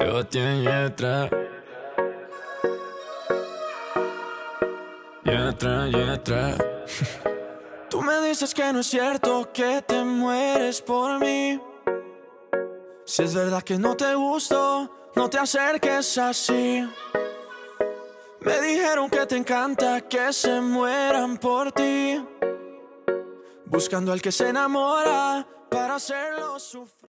Sebastián Yetra. Yetra, Yetra. Tú me dices que no es cierto que te mueres por mí. Si es verdad que no te gusto, no te acerques así. Me dijeron que te encanta que se mueran por ti. Buscando al que se enamora para hacerlo sufrir.